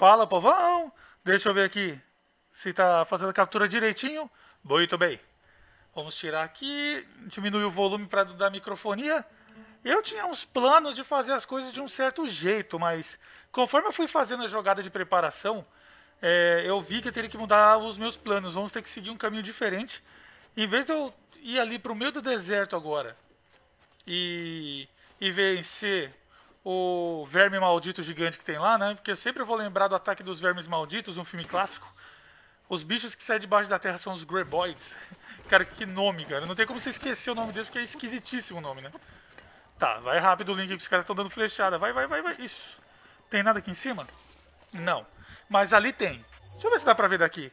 Fala, povão! Deixa eu ver aqui se tá fazendo a captura direitinho. Muito bem. Vamos tirar aqui, diminuir o volume para dar microfonia. Eu tinha uns planos de fazer as coisas de um certo jeito, mas conforme eu fui fazendo a jogada de preparação, é, eu vi que eu teria que mudar os meus planos. Vamos ter que seguir um caminho diferente. Em vez de eu ir ali para o meio do deserto agora e, e vencer o verme maldito gigante que tem lá, né? Porque eu sempre vou lembrar do Ataque dos Vermes Malditos, um filme clássico. Os bichos que saem debaixo da terra são os Greboids. Cara, que nome, cara. Não tem como você esquecer o nome deles, porque é esquisitíssimo o nome, né? Tá, vai rápido o link que os caras estão dando flechada. Vai, vai, vai, vai. Isso. Tem nada aqui em cima? Não. Mas ali tem. Deixa eu ver se dá pra ver daqui.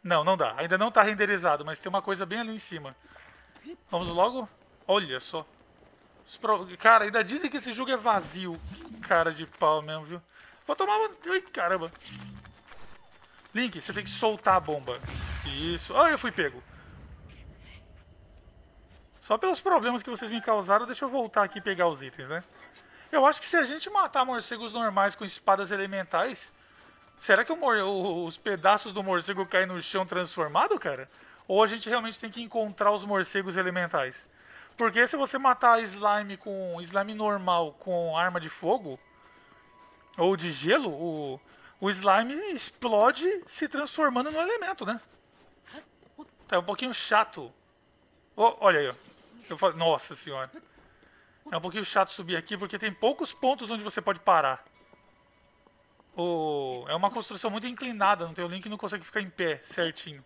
Não, não dá. Ainda não tá renderizado, mas tem uma coisa bem ali em cima. Vamos logo? Olha só. Cara, ainda dizem que esse jogo é vazio. Que cara de pau mesmo, viu? Vou tomar uma... Ai, caramba. Link, você tem que soltar a bomba. Isso. Ah, eu fui pego. Só pelos problemas que vocês me causaram, deixa eu voltar aqui e pegar os itens, né? Eu acho que se a gente matar morcegos normais com espadas elementais, será que os pedaços do morcego caem no chão transformado, cara? Ou a gente realmente tem que encontrar os morcegos elementais? Porque se você matar slime com slime normal com arma de fogo ou de gelo, o, o slime explode se transformando no elemento, né? Tá um pouquinho chato. Oh, olha aí, ó. Falo, nossa senhora. É um pouquinho chato subir aqui porque tem poucos pontos onde você pode parar. Oh, é uma construção muito inclinada, não tem o link não consegue ficar em pé certinho.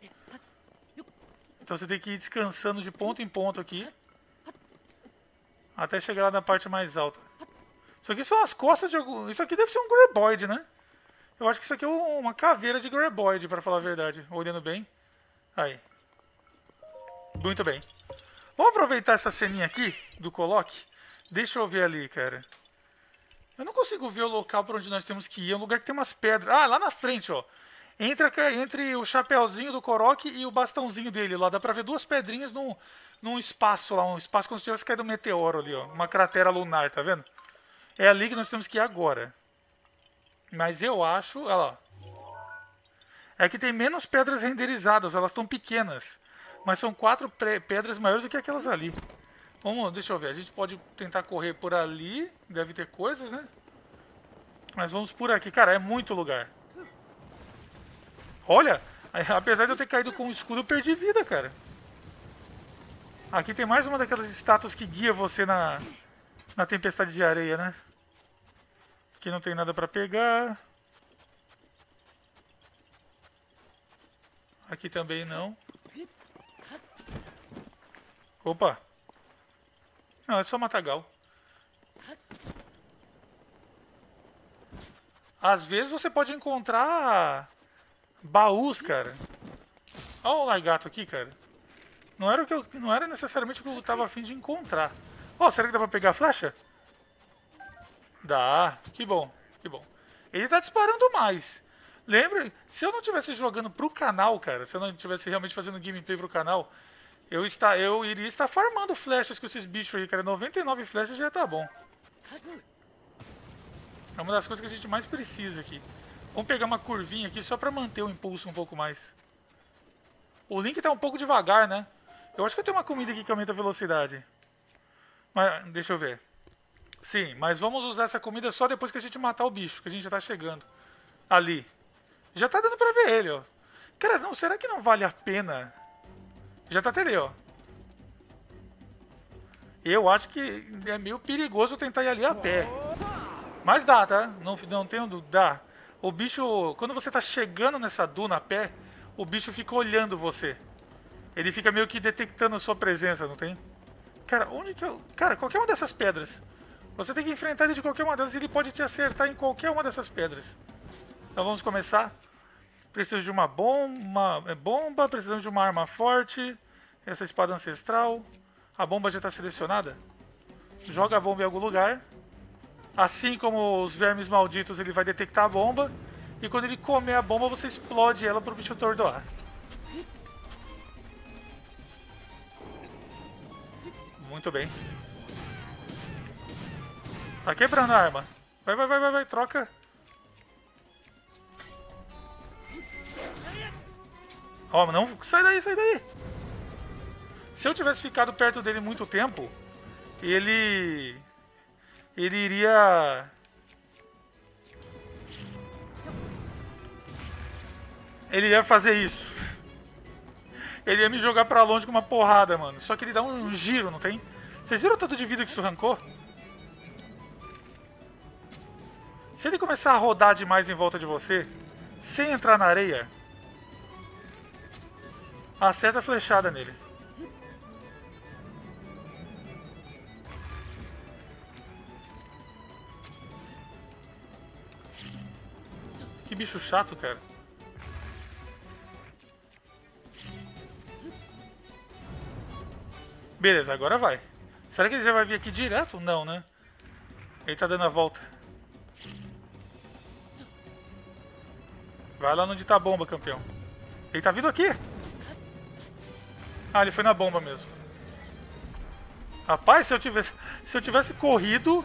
Então você tem que ir descansando de ponto em ponto aqui. Até chegar lá na parte mais alta. Isso aqui são as costas de algum... Isso aqui deve ser um Graboid, né? Eu acho que isso aqui é uma caveira de Graboid, para falar a verdade. Olhando bem. Aí. Muito bem. Vamos aproveitar essa ceninha aqui, do coloque. Deixa eu ver ali, cara. Eu não consigo ver o local para onde nós temos que ir. É um lugar que tem umas pedras. Ah, lá na frente, ó. Entre, entre o chapéuzinho do Korok e o bastãozinho dele lá. Dá pra ver duas pedrinhas num, num espaço lá, um espaço como se tivesse caído um meteoro ali, ó. Uma cratera lunar, tá vendo? É ali que nós temos que ir agora. Mas eu acho, olha lá. É que tem menos pedras renderizadas, elas estão pequenas. Mas são quatro pedras maiores do que aquelas ali. Vamos, deixa eu ver, a gente pode tentar correr por ali, deve ter coisas, né? Mas vamos por aqui, cara, é muito lugar. Olha, apesar de eu ter caído com o escudo, eu perdi vida, cara. Aqui tem mais uma daquelas estátuas que guia você na, na tempestade de areia, né? Aqui não tem nada pra pegar. Aqui também não. Opa! Não, é só matagal. Às vezes você pode encontrar baús, cara. Olha o lagarto aqui, cara. Não era, o que eu, não era necessariamente o que eu estava afim de encontrar. Oh, será que dá pra pegar a flecha? Dá. Que bom, que bom. Ele tá disparando mais. Lembra? Se eu não estivesse jogando pro canal, cara, se eu não estivesse realmente fazendo gameplay pro canal, eu, está, eu iria estar farmando flechas com esses bichos aí, cara. 99 flechas já tá bom. É uma das coisas que a gente mais precisa aqui. Vamos pegar uma curvinha aqui só pra manter o impulso um pouco mais. O Link tá um pouco devagar, né? Eu acho que eu tenho uma comida aqui que aumenta a velocidade. Mas, deixa eu ver. Sim, mas vamos usar essa comida só depois que a gente matar o bicho, que a gente já tá chegando. Ali. Já tá dando pra ver ele, ó. Cara, não, será que não vale a pena? Já tá até ali, ó. Eu acho que é meio perigoso tentar ir ali a pé. Mas dá, tá? Não, não tenho dúvida. Dá. O bicho, quando você tá chegando nessa duna a pé, o bicho fica olhando você. Ele fica meio que detectando a sua presença, não tem? Cara, onde que eu... Cara, qualquer uma dessas pedras. Você tem que enfrentar ele de qualquer uma delas e ele pode te acertar em qualquer uma dessas pedras. Então vamos começar. Preciso de uma bomba, é, bomba, precisamos de uma arma forte. Essa espada ancestral. A bomba já está selecionada. Joga a bomba em algum lugar. Assim como os vermes malditos, ele vai detectar a bomba. E quando ele comer a bomba, você explode ela para o bicho atordoar. Muito bem. Tá quebrando a arma. Vai, vai, vai, vai, vai, troca. Ó, oh, não, sai daí, sai daí. Se eu tivesse ficado perto dele muito tempo, ele ele iria ele iria fazer isso. Ele ia me jogar pra longe com uma porrada, mano. Só que ele dá um giro, não tem? Vocês viram o tanto de vida que isso arrancou? Se ele começar a rodar demais em volta de você, sem entrar na areia, acerta a flechada nele. Que bicho chato, cara. Beleza, agora vai. Será que ele já vai vir aqui direto? Não, né? Ele tá dando a volta. Vai lá onde tá a bomba, campeão. Ele tá vindo aqui. Ah, ele foi na bomba mesmo. Rapaz, se eu tivesse, se eu tivesse corrido,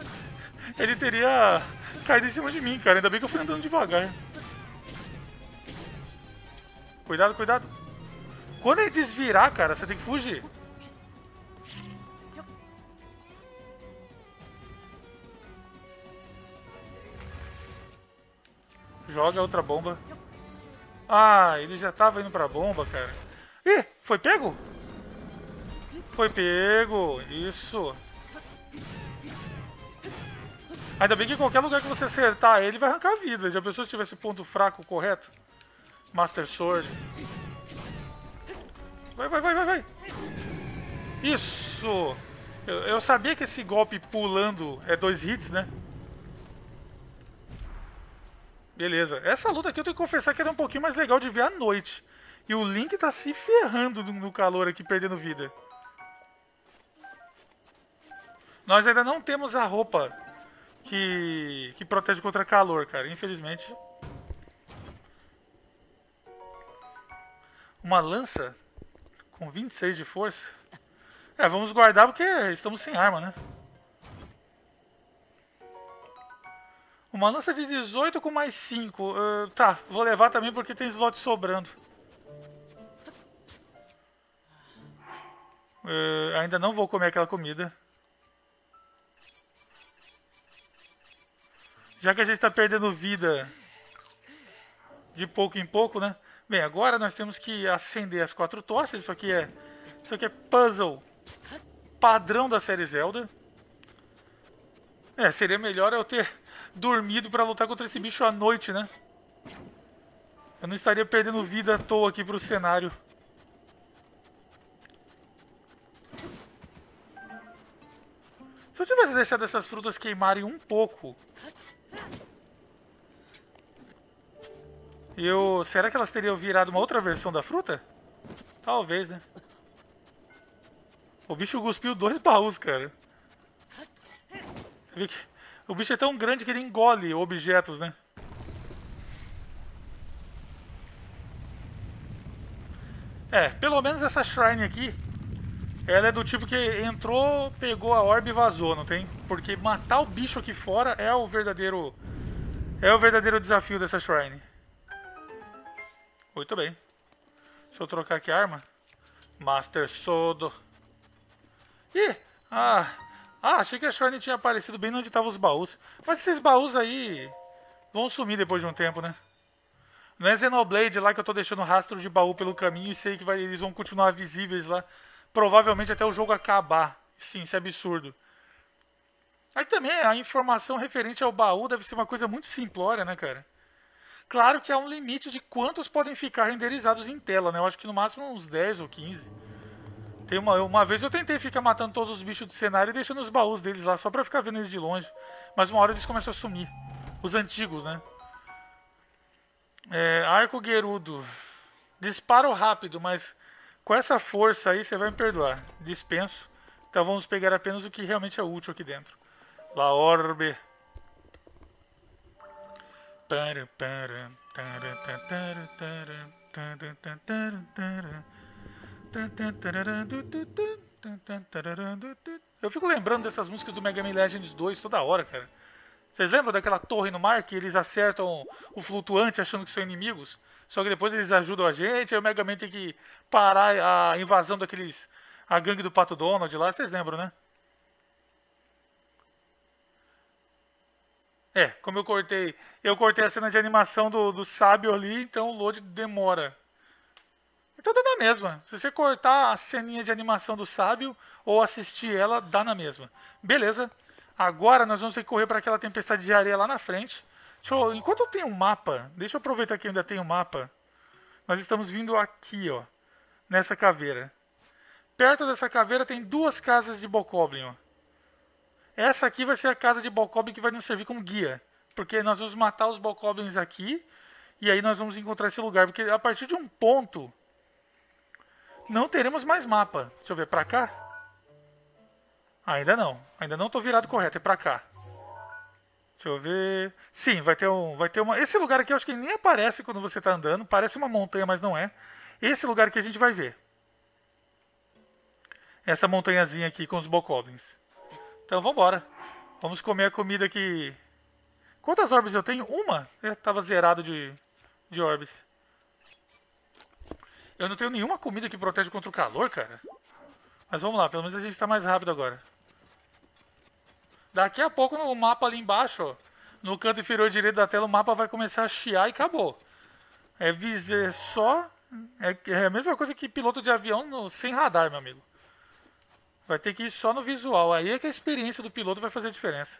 ele teria caído em cima de mim, cara. Ainda bem que eu fui andando devagar. Cuidado, cuidado. Quando ele desvirar, cara, você tem que fugir. Joga outra bomba. Ah, ele já tava indo pra bomba, cara. Ih, foi pego? Foi pego, isso. Ainda bem que qualquer lugar que você acertar ele vai arrancar a vida. Já pensou se tivesse ponto fraco correto? Master Sword. Vai, vai, vai, vai, vai. Isso. Eu, eu sabia que esse golpe pulando é dois hits, né? Beleza. Essa luta aqui eu tenho que confessar que era um pouquinho mais legal de ver à noite. E o Link tá se ferrando no calor aqui, perdendo vida. Nós ainda não temos a roupa que, que protege contra calor, cara. Infelizmente. Uma lança com 26 de força. É, vamos guardar porque estamos sem arma, né? Uma lança de 18 com mais 5. Uh, tá, vou levar também porque tem slot sobrando. Uh, ainda não vou comer aquela comida. Já que a gente está perdendo vida de pouco em pouco, né? Bem, agora nós temos que acender as quatro tochas. Isso aqui é, isso aqui é puzzle padrão da série Zelda. É, seria melhor eu ter dormido pra lutar contra esse bicho à noite, né? Eu não estaria perdendo vida à toa aqui pro cenário. Se eu tivesse deixado essas frutas queimarem um pouco... Eu... Será que elas teriam virado uma outra versão da fruta? Talvez, né? O bicho cuspiu dois baús, cara. Você vê que... O bicho é tão grande que ele engole objetos, né? É, pelo menos essa shrine aqui, ela é do tipo que entrou, pegou a orbe e vazou, não tem? Porque matar o bicho aqui fora é o verdadeiro é o verdadeiro desafio dessa shrine. Muito bem. Deixa eu trocar aqui a arma. Master Sodo. Ih! Ah! Ah, achei que a Shrine tinha aparecido bem onde estavam os baús. Mas esses baús aí vão sumir depois de um tempo, né? Não é Xenoblade lá que eu tô deixando rastro de baú pelo caminho e sei que vai, eles vão continuar visíveis lá. Provavelmente até o jogo acabar. Sim, isso é absurdo. Aí também a informação referente ao baú deve ser uma coisa muito simplória, né, cara? Claro que há um limite de quantos podem ficar renderizados em tela, né? Eu acho que no máximo uns 10 ou 15. Tem uma, uma vez eu tentei ficar matando todos os bichos do cenário e deixando os baús deles lá, só pra ficar vendo eles de longe. Mas uma hora eles começam a sumir. Os antigos, né? É, arco Gerudo. Disparo rápido, mas com essa força aí você vai me perdoar. Dispenso. Então vamos pegar apenas o que realmente é útil aqui dentro. La Orbe. Para, para, para, para, para, para, eu fico lembrando dessas músicas do Mega Man Legends 2 toda hora, cara. Vocês lembram daquela torre no mar que eles acertam o flutuante achando que são inimigos? Só que depois eles ajudam a gente, aí o Mega Man tem que parar a invasão daqueles. a gangue do Pato Donald lá, vocês lembram, né? É, como eu cortei. Eu cortei a cena de animação do, do sábio ali, então o load demora. Então dá na mesma. Se você cortar a ceninha de animação do sábio ou assistir ela, dá na mesma. Beleza. Agora nós vamos ter que correr para aquela tempestade de areia lá na frente. Eu, enquanto eu tenho um mapa, deixa eu aproveitar que ainda tenho um mapa. Nós estamos vindo aqui, ó, nessa caveira. Perto dessa caveira tem duas casas de Bokoblin, ó. Essa aqui vai ser a casa de Bokoblin que vai nos servir como guia. Porque nós vamos matar os Bokoblins aqui. E aí nós vamos encontrar esse lugar. Porque a partir de um ponto... Não teremos mais mapa. Deixa eu ver, pra cá? Ainda não. Ainda não estou virado correto. É pra cá. Deixa eu ver... Sim, vai ter, um, vai ter uma... Esse lugar aqui eu acho que nem aparece quando você está andando. Parece uma montanha, mas não é. Esse lugar que a gente vai ver. Essa montanhazinha aqui com os Bokoblins. Então vamos embora. Vamos comer a comida que... Quantas orbes eu tenho? Uma? Eu tava zerado de, de orbes. Eu não tenho nenhuma comida que protege contra o calor, cara. Mas vamos lá, pelo menos a gente está mais rápido agora. Daqui a pouco no mapa ali embaixo, ó, no canto inferior direito da tela, o mapa vai começar a chiar e acabou. É, é só... É, é a mesma coisa que piloto de avião no, sem radar, meu amigo. Vai ter que ir só no visual. Aí é que a experiência do piloto vai fazer a diferença.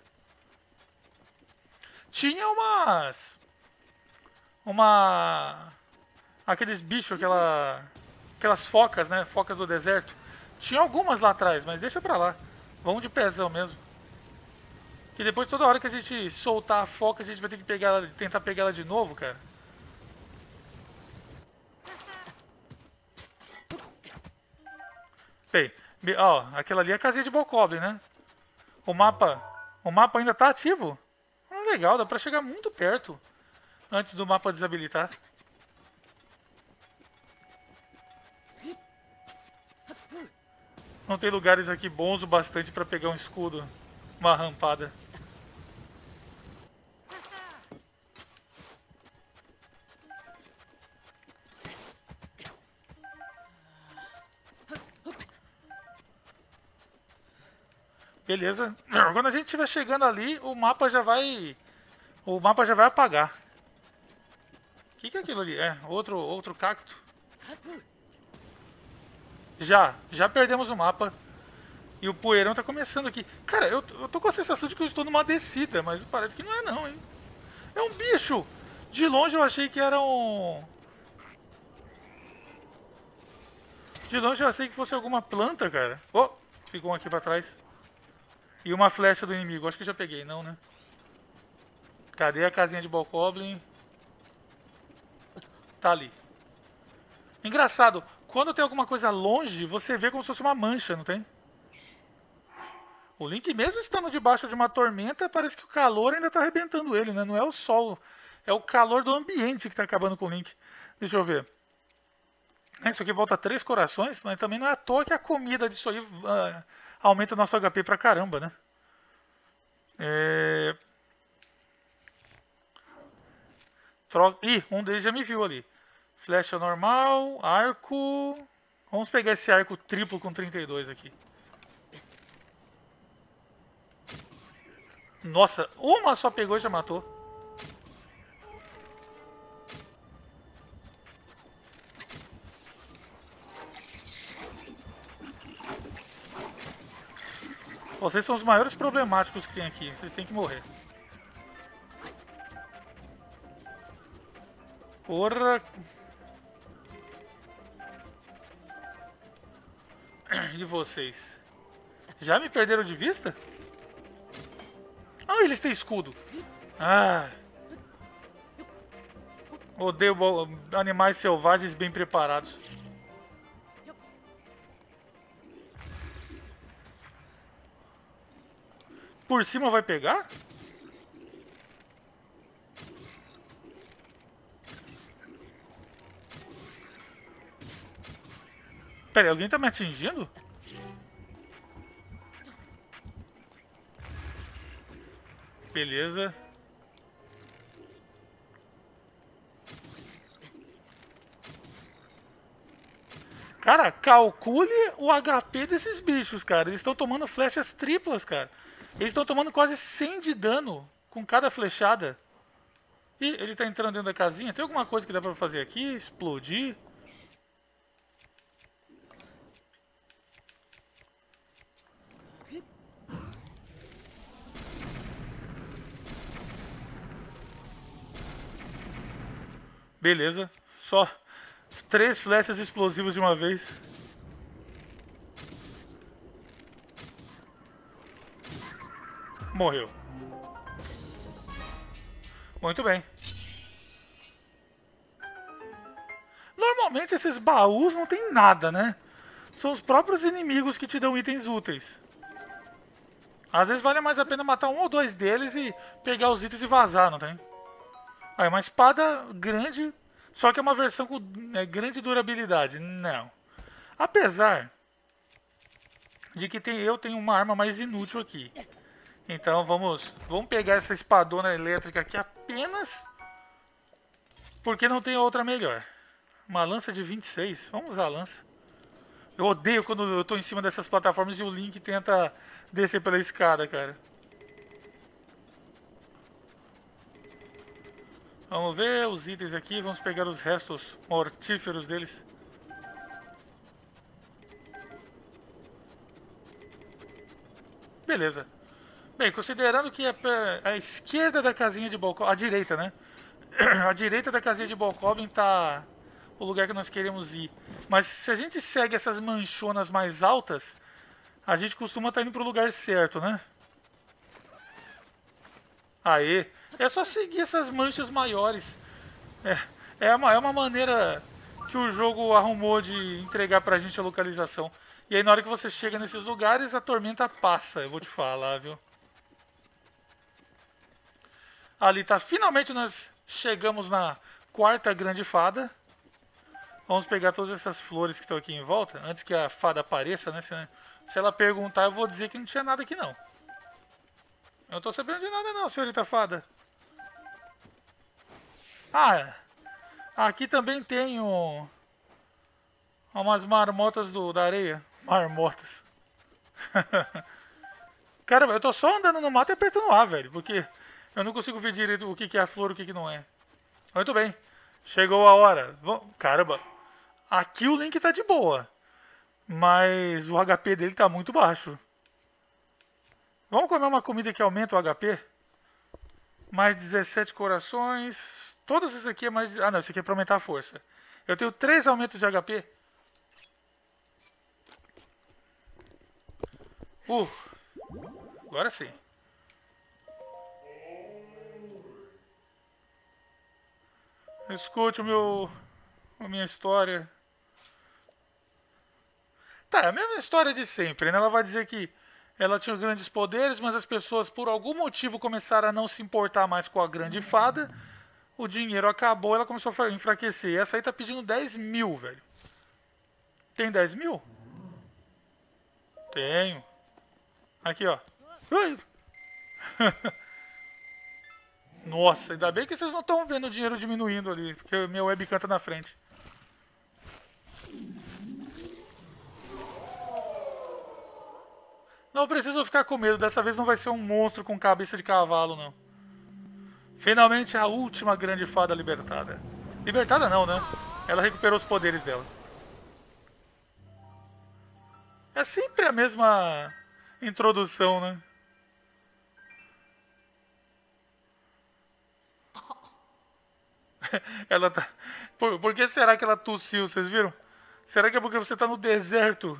Tinha umas... Uma... Aqueles bichos, aquela... Aquelas focas, né? Focas do deserto. Tinha algumas lá atrás, mas deixa pra lá. Vamos de pezão mesmo. Que depois toda hora que a gente soltar a foca, a gente vai ter que pegar ela, tentar pegar ela de novo, cara. Bem, Ó, aquela ali é a casinha de Bokoblin, né? O mapa, o mapa ainda tá ativo. Ah, legal, dá pra chegar muito perto antes do mapa desabilitar. Não tem lugares aqui bons o bastante pra pegar um escudo, uma rampada. Beleza. Quando a gente estiver chegando ali, o mapa já vai... O mapa já vai apagar. O que, que é aquilo ali? É, outro, outro cacto. Já, já perdemos o mapa. E o poeirão tá começando aqui. Cara, eu, eu tô com a sensação de que eu estou numa descida, mas parece que não é não, hein. É um bicho! De longe eu achei que era um... De longe eu achei que fosse alguma planta, cara. Oh, ficou um aqui pra trás. E uma flecha do inimigo. Acho que já peguei, não, né? Cadê a casinha de Bokoblin? Tá ali. Engraçado, quando tem alguma coisa longe, você vê como se fosse uma mancha, não tem? O Link, mesmo estando debaixo de uma tormenta, parece que o calor ainda está arrebentando ele, né? Não é o sol, é o calor do ambiente que está acabando com o Link. Deixa eu ver. Isso aqui volta três corações, mas também não é à toa que a comida disso aí uh, aumenta nosso HP pra caramba, né? É... Troca... Ih, um deles já me viu ali. Flecha normal, arco... Vamos pegar esse arco triplo com 32 aqui. Nossa, uma só pegou e já matou. Vocês são os maiores problemáticos que tem aqui. Vocês têm que morrer. Porra. E vocês? Já me perderam de vista? Ah, eles têm escudo. Ah. Odeio animais selvagens bem preparados. Por cima vai pegar? Pera aí, alguém tá me atingindo? Beleza. Cara, calcule o HP desses bichos, cara. Eles estão tomando flechas triplas, cara. Eles estão tomando quase 100 de dano com cada flechada. E ele tá entrando dentro da casinha. Tem alguma coisa que dá pra fazer aqui? Explodir? Beleza. Só três flechas explosivas de uma vez. Morreu. Muito bem. Normalmente esses baús não tem nada, né? São os próprios inimigos que te dão itens úteis. Às vezes vale mais a pena matar um ou dois deles e pegar os itens e vazar, não tem? Ah, é uma espada grande, só que é uma versão com é, grande durabilidade. Não. Apesar de que tem, eu tenho uma arma mais inútil aqui. Então vamos, vamos pegar essa espadona elétrica aqui apenas porque não tem outra melhor. Uma lança de 26. Vamos usar a lança. Eu odeio quando eu estou em cima dessas plataformas e o Link tenta descer pela escada, cara. Vamos ver os itens aqui, vamos pegar os restos mortíferos deles. Beleza. Bem, considerando que a, a esquerda da casinha de Bolkobin, a direita, né? A direita da casinha de Bolkobin tá o lugar que nós queremos ir. Mas se a gente segue essas manchonas mais altas, a gente costuma estar tá indo pro lugar certo, né? Aê! É só seguir essas manchas maiores. É, é, uma, é uma maneira que o jogo arrumou de entregar pra gente a localização. E aí na hora que você chega nesses lugares, a tormenta passa, eu vou te falar, viu? Ali tá, finalmente nós chegamos na quarta grande fada. Vamos pegar todas essas flores que estão aqui em volta, antes que a fada apareça, né? Se, se ela perguntar, eu vou dizer que não tinha nada aqui não. Eu não tô sabendo de nada não, senhorita fada. Ah, aqui também tem um, umas marmotas do, da areia. Marmotas. Cara, eu tô só andando no mato e apertando A, velho. Porque eu não consigo ver direito o que, que é a flor e o que, que não é. Muito bem. Chegou a hora. Caramba. Aqui o Link tá de boa. Mas o HP dele tá muito baixo. Vamos comer uma comida que aumenta o HP? Mais 17 corações. Todas essas aqui é mais... Ah, não, isso aqui é para aumentar a força. Eu tenho três aumentos de HP. Uh, agora sim. Escute o meu, a minha história. Tá, é a mesma história de sempre, né? Ela vai dizer que ela tinha grandes poderes, mas as pessoas por algum motivo começaram a não se importar mais com a grande fada o dinheiro acabou, ela começou a enfraquecer. Essa aí tá pedindo 10 mil, velho. Tem 10 mil? Tenho. Aqui, ó. Nossa, ainda bem que vocês não estão vendo o dinheiro diminuindo ali, porque minha webcam tá na frente. Não preciso ficar com medo, dessa vez não vai ser um monstro com cabeça de cavalo, não. Finalmente a última grande fada libertada. Libertada não, né? Ela recuperou os poderes dela. É sempre a mesma introdução, né? ela tá... Por, por que será que ela tossiu, vocês viram? Será que é porque você tá no deserto?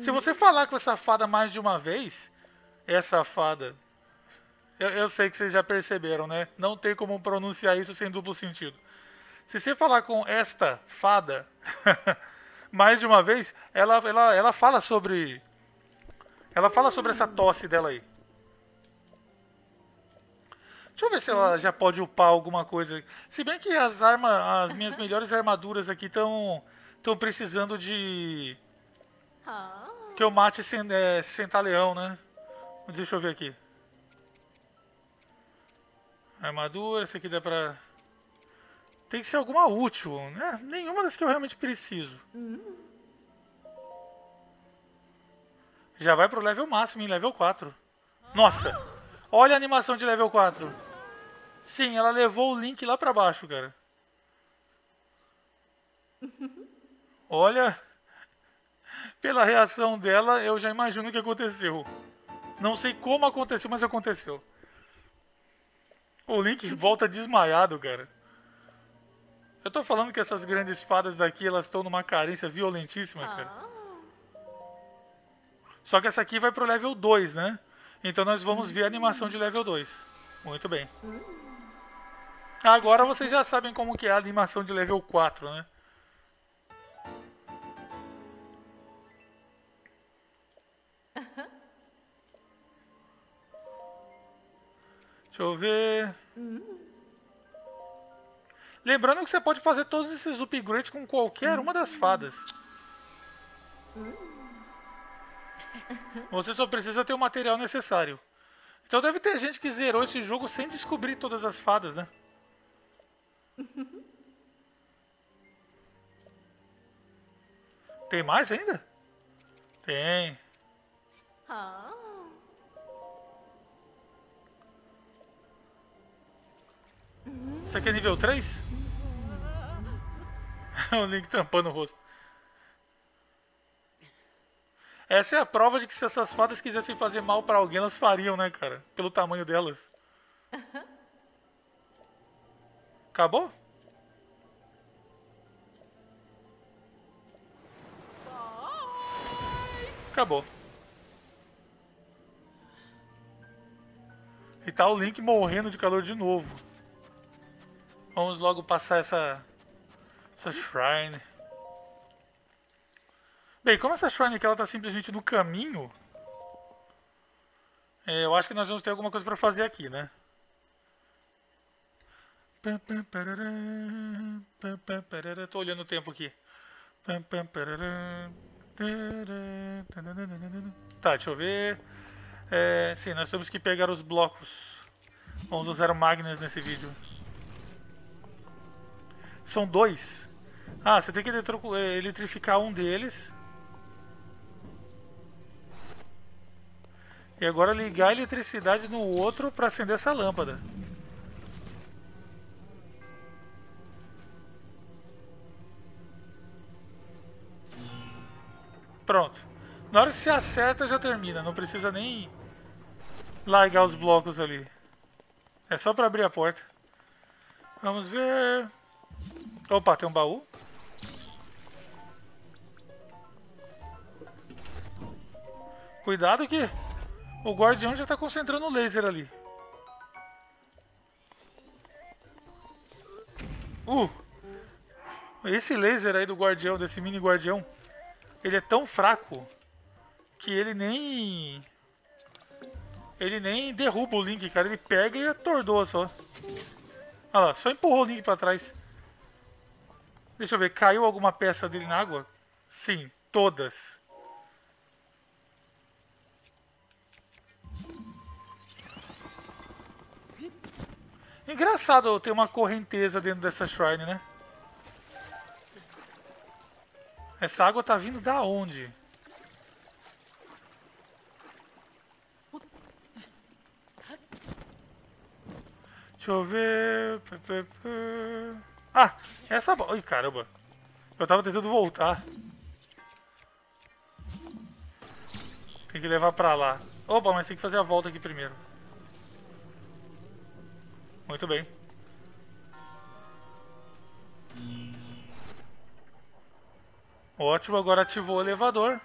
Se você falar com essa fada mais de uma vez, essa fada eu, eu, sei que vocês já perceberam, né? Não tem como pronunciar isso sem duplo sentido. Se você falar com esta fada mais de uma vez, ela, ela, ela fala sobre. Ela fala sobre essa tosse dela aí. Deixa eu ver se ela já pode upar alguma coisa. Se bem que as armas, as minhas melhores armaduras aqui estão estão precisando de que eu mate sem, é, centaleão, né? Deixa eu ver aqui. Armadura, esse aqui dá pra... Tem que ser alguma útil, né? Nenhuma das que eu realmente preciso. Já vai pro level máximo, em level 4. Nossa! Olha a animação de level 4. Sim, ela levou o Link lá pra baixo, cara. Olha... Pela reação dela, eu já imagino o que aconteceu. Não sei como aconteceu, mas aconteceu. O Link volta desmaiado, cara. Eu tô falando que essas grandes fadas daqui, elas estão numa carência violentíssima, cara. Só que essa aqui vai pro level 2, né? Então nós vamos ver a animação de level 2. Muito bem. Agora vocês já sabem como que é a animação de level 4, né? Deixa eu ver. Lembrando que você pode fazer todos esses upgrades com qualquer uma das fadas. Você só precisa ter o material necessário. Então deve ter gente que zerou esse jogo sem descobrir todas as fadas, né? Tem mais ainda? Tem. Você quer nível 3? o Link tampando o rosto. Essa é a prova de que se essas fadas quisessem fazer mal pra alguém, elas fariam, né, cara? Pelo tamanho delas. Acabou? Acabou. E tá o Link morrendo de calor de novo. Vamos logo passar essa, essa shrine. Bem, como essa shrine aqui ela tá simplesmente no caminho, é, eu acho que nós vamos ter alguma coisa para fazer aqui, né? Tô olhando o tempo aqui. Tá, deixa eu ver. É, sim, nós temos que pegar os blocos. Vamos usar o Magnus nesse vídeo. São dois. Ah, você tem que é, eletrificar um deles. E agora ligar a eletricidade no outro para acender essa lâmpada. Pronto. Na hora que você acerta já termina, não precisa nem largar os blocos ali. É só para abrir a porta. Vamos ver. Opa, tem um baú. Cuidado que o guardião já está concentrando o laser ali. Uh! Esse laser aí do guardião, desse mini guardião, ele é tão fraco que ele nem... Ele nem derruba o Link, cara. Ele pega e atordoa só. Olha lá, só empurrou o Link pra trás. Deixa eu ver, caiu alguma peça dele na água? Sim, todas. Engraçado ter uma correnteza dentro dessa shrine, né? Essa água tá vindo da onde? Deixa eu ver... Ah, essa... Ai, caramba. Eu tava tentando voltar. Tem que levar pra lá. Opa, mas tem que fazer a volta aqui primeiro. Muito bem. Ótimo, agora ativou o elevador.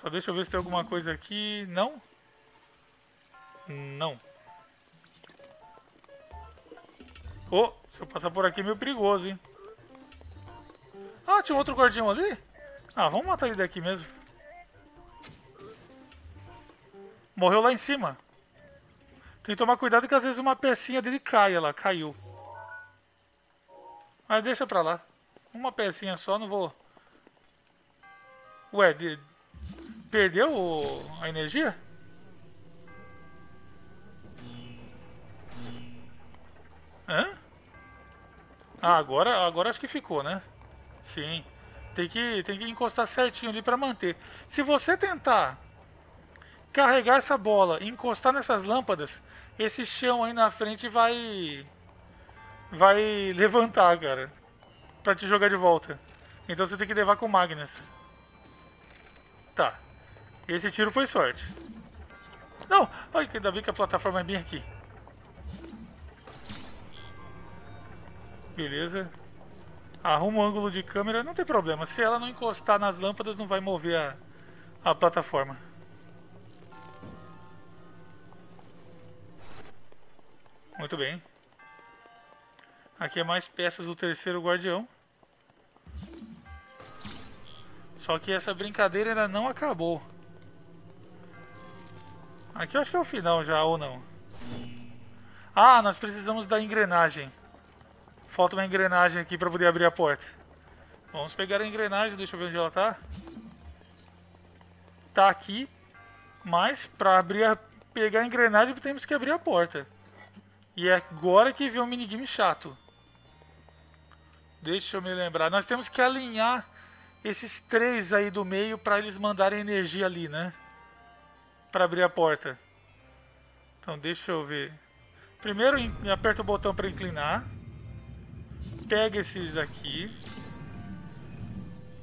Só deixa eu ver se tem alguma coisa aqui. Não? Não. Oh, se eu passar por aqui é meio perigoso, hein? Ah, tinha outro guardião ali? Ah, vamos matar ele daqui mesmo. Morreu lá em cima. Tem que tomar cuidado que às vezes uma pecinha dele cai, ela caiu. Mas deixa pra lá. Uma pecinha só, não vou... Ué, de... perdeu a energia? Hã? Ah, agora, agora acho que ficou, né? Sim. Tem que, tem que encostar certinho ali para manter. Se você tentar carregar essa bola e encostar nessas lâmpadas, esse chão aí na frente vai vai levantar, cara, para te jogar de volta. Então você tem que levar com Magnus. Tá. Esse tiro foi sorte. Não! Olha, ainda bem que a plataforma é bem aqui. Beleza. Arruma o ângulo de câmera, não tem problema. Se ela não encostar nas lâmpadas, não vai mover a, a plataforma. Muito bem. Aqui é mais peças do terceiro guardião. Só que essa brincadeira ainda não acabou. Aqui eu acho que é o final já, ou não. Ah, nós precisamos da engrenagem. Falta uma engrenagem aqui para poder abrir a porta. Vamos pegar a engrenagem, deixa eu ver onde ela tá. Tá aqui, mas para abrir a, pegar a engrenagem temos que abrir a porta. E é agora que vem um minigame chato. Deixa eu me lembrar. Nós temos que alinhar esses três aí do meio para eles mandarem energia ali, né? Para abrir a porta. Então deixa eu ver. Primeiro aperta o botão para inclinar pega esses daqui.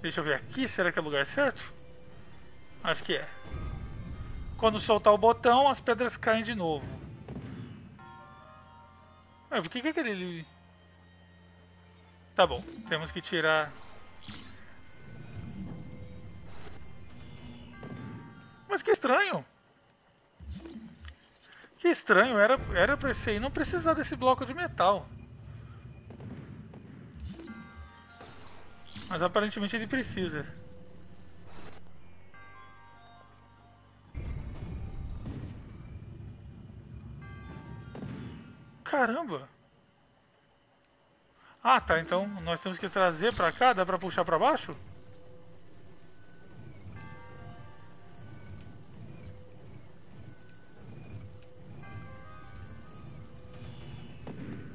Deixa eu ver aqui, será que é o lugar certo? Acho que é. Quando soltar o botão, as pedras caem de novo. Ah, por que, que aquele... Tá bom, temos que tirar... Mas que estranho! Que estranho, era, era pra aí não precisar desse bloco de metal. Mas aparentemente ele precisa. Caramba! Ah, tá. Então nós temos que trazer pra cá. Dá pra puxar pra baixo?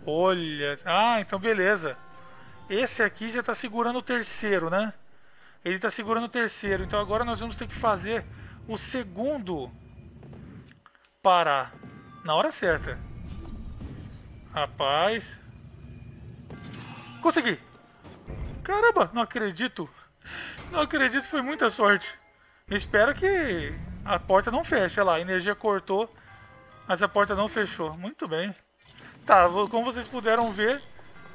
Olha. Ah, então beleza. Esse aqui já está segurando o terceiro, né? Ele está segurando o terceiro. Então agora nós vamos ter que fazer o segundo parar na hora certa. Rapaz. Consegui. Caramba, não acredito. Não acredito, foi muita sorte. Espero que a porta não feche. Olha lá, a energia cortou, mas a porta não fechou. Muito bem. Tá, como vocês puderam ver,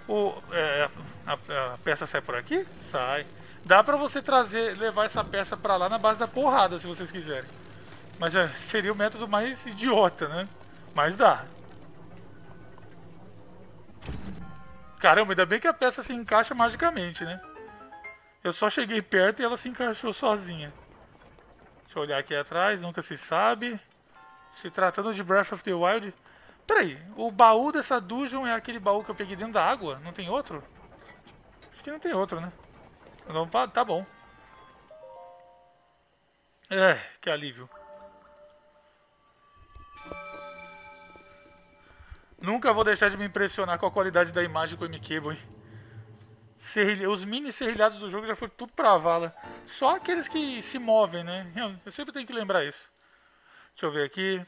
o, é, a, a, peça sai por aqui? Sai. Dá pra você trazer, levar essa peça pra lá na base da porrada, se vocês quiserem. Mas é, seria o método mais idiota, né? Mas dá. Caramba, ainda bem que a peça se encaixa magicamente, né? Eu só cheguei perto e ela se encaixou sozinha. Deixa eu olhar aqui atrás, nunca se sabe. Se tratando de Breath of the Wild, Peraí, o baú dessa dungeon é aquele baú que eu peguei dentro da água? Não tem outro? Acho que não tem outro, né? Não, tá bom. É, que alívio. Nunca vou deixar de me impressionar com a qualidade da imagem com o M-Cable, Serrilha... Os mini serrilhados do jogo já foram tudo pra vala. Só aqueles que se movem, né? Eu sempre tenho que lembrar isso. Deixa eu ver aqui.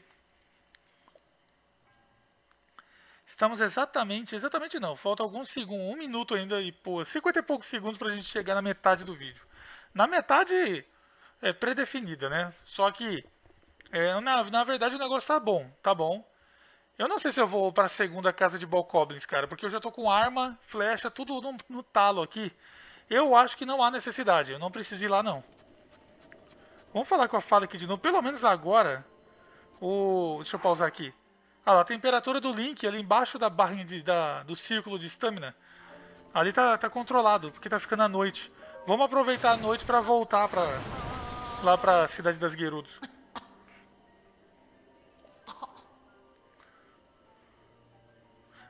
Estamos exatamente, exatamente não, falta alguns segundos, um minuto ainda e pô, 50 e poucos segundos para a gente chegar na metade do vídeo. Na metade é predefinida, né? Só que, é, na, na verdade o negócio tá bom, tá bom. Eu não sei se eu vou para a segunda casa de Balcoblins, cara, porque eu já tô com arma, flecha, tudo no, no talo aqui. Eu acho que não há necessidade, eu não preciso ir lá não. Vamos falar com a fala aqui de novo, pelo menos agora. O, deixa eu pausar aqui. Ah lá, a temperatura do link ali embaixo da barrinha de, da, do círculo de estamina. Ali tá, tá controlado, porque tá ficando a noite. Vamos aproveitar a noite para voltar pra, lá pra cidade das Gerudos.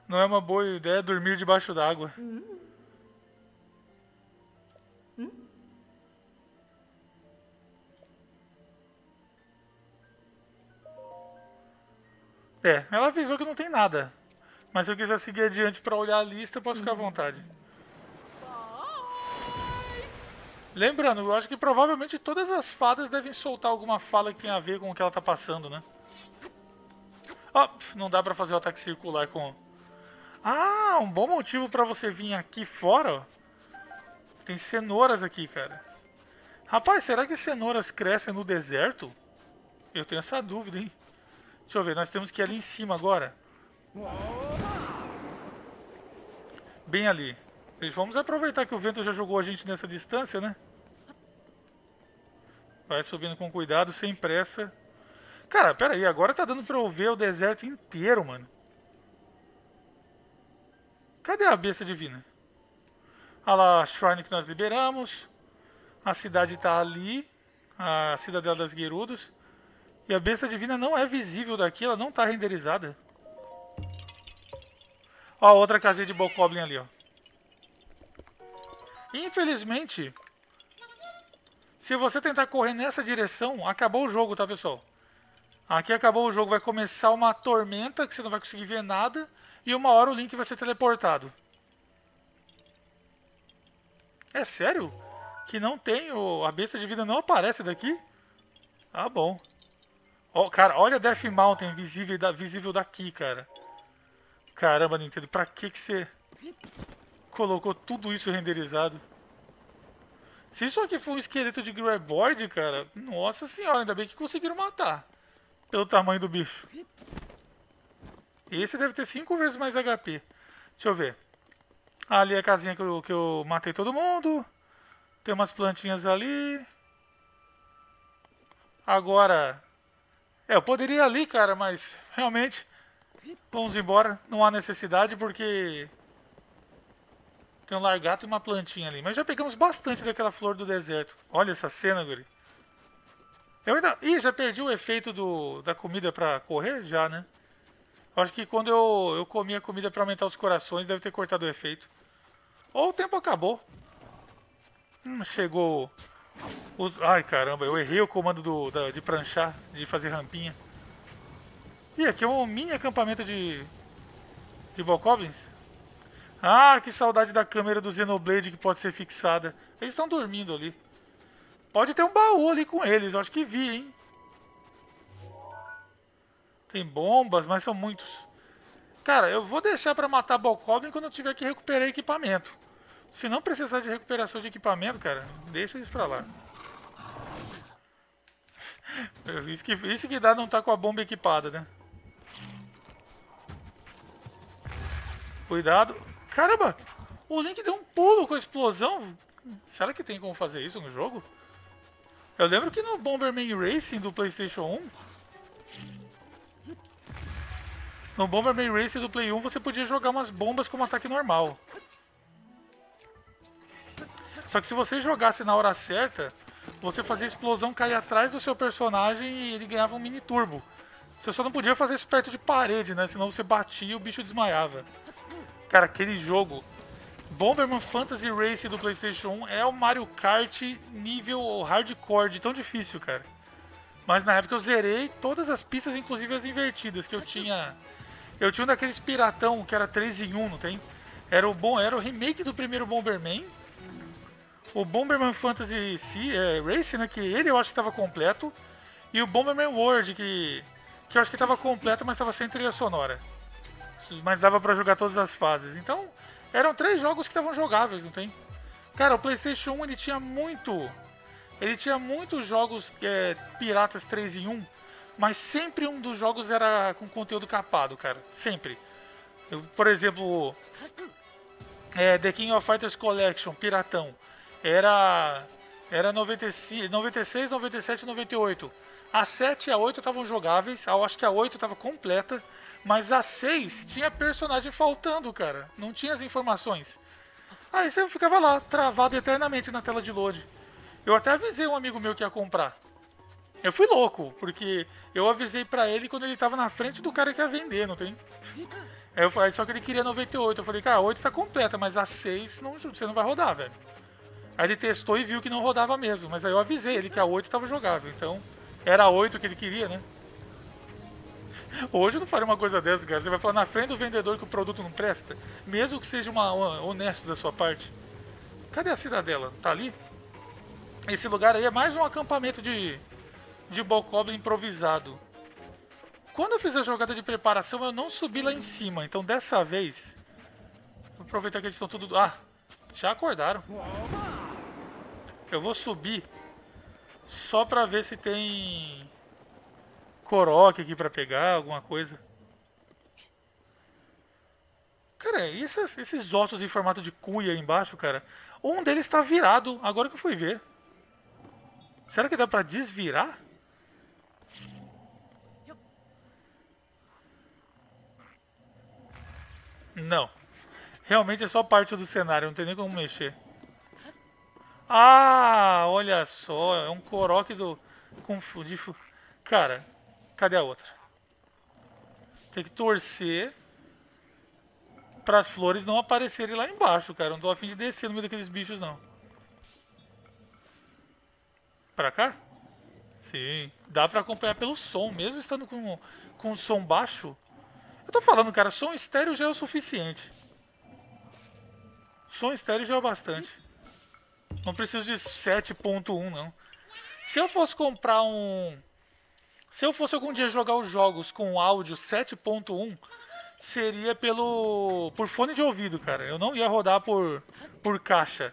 Não é uma boa ideia dormir debaixo d'água. Hum. É, ela avisou que não tem nada. Mas se eu quiser seguir adiante para olhar a lista, posso ficar à vontade. Lembrando, eu acho que provavelmente todas as fadas devem soltar alguma fala que tem a ver com o que ela tá passando, né? Oh, não dá pra fazer o ataque circular com... Ah, um bom motivo pra você vir aqui fora, ó. Tem cenouras aqui, cara. Rapaz, será que cenouras crescem no deserto? Eu tenho essa dúvida, hein? Deixa eu ver, nós temos que ir ali em cima agora. Bem ali. Vamos aproveitar que o vento já jogou a gente nessa distância, né? Vai subindo com cuidado, sem pressa. Cara, pera aí, agora tá dando pra eu ver o deserto inteiro, mano. Cadê a besta divina? Olha lá a shrine que nós liberamos. A cidade tá ali. A cidadela das Gerudos. E a besta divina não é visível daqui, ela não tá renderizada. Ó, outra casinha de Bokoblin ali, ó. Infelizmente, se você tentar correr nessa direção, acabou o jogo, tá, pessoal? Aqui acabou o jogo, vai começar uma tormenta que você não vai conseguir ver nada. E uma hora o Link vai ser teleportado. É sério? Que não tem, o, a besta de vida não aparece daqui? Ah, bom. Oh, cara, olha Death Mountain visível, da, visível daqui, cara. Caramba, Nintendo, pra que que você colocou tudo isso renderizado? Se isso aqui for um esqueleto de Graboid, cara, nossa senhora, ainda bem que conseguiram matar. Pelo tamanho do bicho. Esse deve ter 5 vezes mais HP. Deixa eu ver. Ali é a casinha que eu, que eu matei todo mundo. Tem umas plantinhas ali. Agora... É, eu poderia ir ali, cara, mas realmente... Vamos embora. Não há necessidade porque... Tem um largato e uma plantinha ali. Mas já pegamos bastante daquela flor do deserto. Olha essa cena, guri. Eu ainda... Ih, já perdi o efeito do... da comida pra correr? Já, né? Acho que quando eu, eu comi a comida pra aumentar os corações, deve ter cortado o efeito. Ou o tempo acabou. Hum, chegou... Os... Ai, caramba, eu errei o comando do, da, de pranchar, de fazer rampinha. Ih, aqui é um mini acampamento de... De Bokoblins. Ah, que saudade da câmera do Xenoblade que pode ser fixada. Eles estão dormindo ali. Pode ter um baú ali com eles, eu acho que vi, hein? Tem bombas, mas são muitos. Cara, eu vou deixar pra matar Bokoblin quando eu tiver que recuperar equipamento. Se não precisar de recuperação de equipamento, cara, deixa isso pra lá. Isso que, isso que dá não tá com a bomba equipada, né? Cuidado. Caramba! O Link deu um pulo com a explosão. Será que tem como fazer isso no jogo? Eu lembro que no Bomberman Racing do Playstation 1... No Bomberman Racing do Play 1 você podia jogar umas bombas como ataque normal. Só que se você jogasse na hora certa, você fazia a explosão cair atrás do seu personagem e ele ganhava um mini turbo. Você só não podia fazer isso perto de parede, né? Senão você batia e o bicho desmaiava. Cara, aquele jogo. Bomberman Fantasy Race do PlayStation 1 é o Mario Kart nível hardcore, de tão difícil, cara. Mas na época eu zerei todas as pistas, inclusive as invertidas, que eu tinha. Eu tinha um daqueles piratão que era 3 em 1, não tem? Era o, bom, era o remake do primeiro Bomberman. O Bomberman Fantasy é, Race, né? Que ele eu acho que estava completo. E o Bomberman World, que, que eu acho que estava completo, mas estava sem trilha sonora mas dava para jogar todas as fases. Então, eram três jogos que estavam jogáveis, não tem? Cara, o PlayStation 1 ele tinha muito. Ele tinha muitos jogos é, piratas 3 em 1, mas sempre um dos jogos era com conteúdo capado, cara. Sempre. Eu, por exemplo, é, The King of Fighters Collection, Piratão. Era. Era 96, 96 97 98. A 7 e a 8 estavam jogáveis, eu acho que a 8 estava completa. Mas a 6 tinha personagem faltando, cara. Não tinha as informações. Aí você ficava lá, travado eternamente na tela de load. Eu até avisei um amigo meu que ia comprar. Eu fui louco, porque eu avisei pra ele quando ele tava na frente do cara que ia vender, não tem? Eu só que ele queria 98. Eu falei, cara, a 8 tá completa, mas a 6 não, você não vai rodar, velho. Aí ele testou e viu que não rodava mesmo, mas aí eu avisei ele que a 8 tava jogável. Então, era a 8 que ele queria, né? Hoje eu não faria uma coisa dessa, cara. Você vai falar na frente do vendedor que o produto não presta, mesmo que seja uma, uma honesto da sua parte. Cadê a cidadela? Tá ali? Esse lugar aí é mais um acampamento de, de Bokoblin improvisado. Quando eu fiz a jogada de preparação, eu não subi lá em cima. Então dessa vez... Vou aproveitar que eles estão tudo... Ah, já acordaram. Eu vou subir só pra ver se tem... Coroque aqui pra pegar, alguma coisa. Cara, e esses, esses ossos em formato de cuia aí embaixo, cara? Um deles tá virado, agora que eu fui ver. Será que dá pra desvirar? Não. Realmente é só parte do cenário, não tem nem como mexer. Ah, olha só, é um coroque do... De, cara, cadê a outra? Tem que torcer para as flores não aparecerem lá embaixo, cara. Não tô afim de descer no meio daqueles bichos, não. Pra cá? Sim. Dá pra acompanhar pelo som, mesmo estando com, com som baixo. Eu tô falando, cara, som estéreo já é o suficiente. Som estéreo já é bastante. Não preciso de 7.1, não. Se eu fosse comprar um... Se eu fosse algum dia jogar os jogos com áudio 7.1, seria pelo por fone de ouvido, cara. Eu não ia rodar por, por caixa.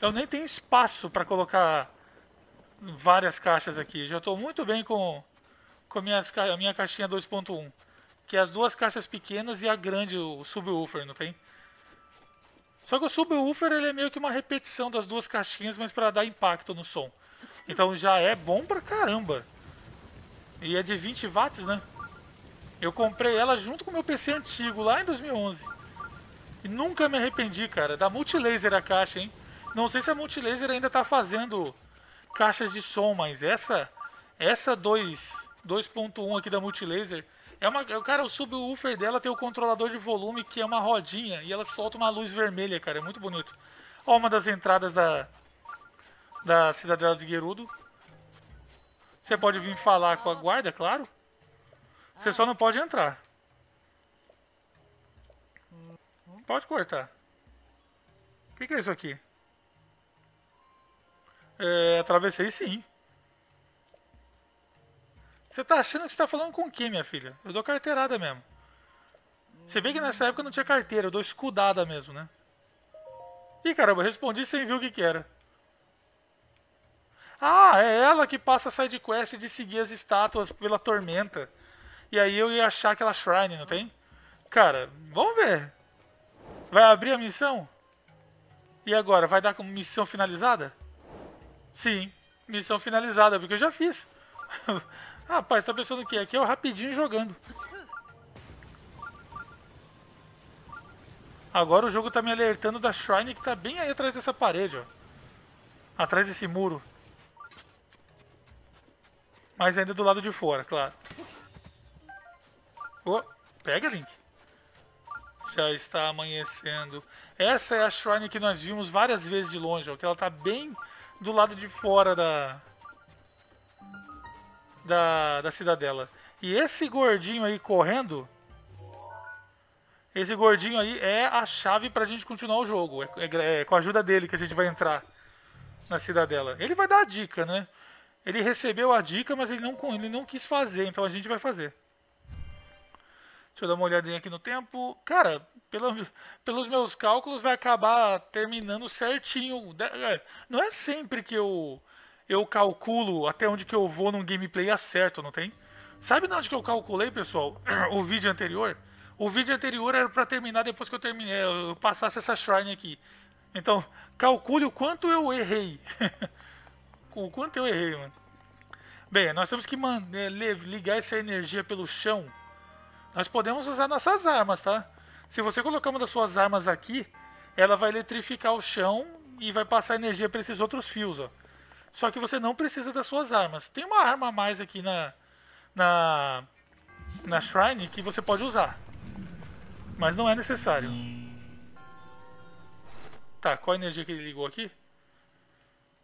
Eu nem tenho espaço para colocar várias caixas aqui. Já estou muito bem com, com minhas, a minha caixinha 2.1. Que é as duas caixas pequenas e a grande, o subwoofer, não tem? Só que o subwoofer ele é meio que uma repetição das duas caixinhas, mas para dar impacto no som. Então já é bom pra caramba. E é de 20 watts, né? Eu comprei ela junto com meu PC antigo, lá em 2011. E nunca me arrependi, cara. Da Multilaser a caixa, hein? Não sei se a Multilaser ainda tá fazendo caixas de som, mas essa essa 2.1 aqui da Multilaser é uma, cara, o subwoofer dela tem o controlador de volume que é uma rodinha e ela solta uma luz vermelha, cara, é muito bonito. Ó, uma das entradas da da Cidadela de Gerudo. Você pode vir falar com a guarda, claro. Você só não pode entrar. Pode cortar. O que, que é isso aqui? É, atravessei sim. Você tá achando que você tá falando com quem, minha filha? Eu dou carteirada mesmo. Você vê que nessa época não tinha carteira, eu dou escudada mesmo, né? Ih, caramba, eu respondi sem ver o que que era. Ah, é ela que passa a sidequest de seguir as estátuas pela tormenta. E aí eu ia achar aquela shrine, não tem? Cara, vamos ver. Vai abrir a missão? E agora, vai dar como missão finalizada? Sim, missão finalizada, porque eu já fiz. Rapaz, tá pensando o quê? Aqui é o rapidinho jogando. Agora o jogo tá me alertando da Shrine que tá bem aí atrás dessa parede, ó. Atrás desse muro. Mas ainda do lado de fora, claro. Oh, pega, Link. Já está amanhecendo. Essa é a Shrine que nós vimos várias vezes de longe, ó. Que ela tá bem do lado de fora da, da, da cidadela. E esse gordinho aí correndo, esse gordinho aí é a chave pra gente continuar o jogo. É, é, é, com a ajuda dele que a gente vai entrar na cidadela. Ele vai dar a dica, né? Ele recebeu a dica, mas ele não, ele não quis fazer, então a gente vai fazer. Deixa eu dar uma olhadinha aqui no tempo. Cara, pelo, pelos meus cálculos, vai acabar terminando certinho. É, não é sempre que eu, eu calculo até onde que eu vou num gameplay acerto, não tem? Sabe de onde que eu calculei, pessoal? O vídeo anterior? O vídeo anterior era para terminar depois que eu terminei, eu passasse essa shrine aqui. Então, calcule o quanto eu errei. o quanto eu errei, mano. Bem, nós temos que é, ligar essa energia pelo chão nós podemos usar nossas armas, tá? Se você colocar uma das suas armas aqui, ela vai eletrificar o chão e vai passar energia para esses outros fios, ó. Só que você não precisa das suas armas. Tem uma arma a mais aqui na, na, na Shrine que você pode usar. Mas não é necessário. Tá, qual a energia que ele ligou aqui?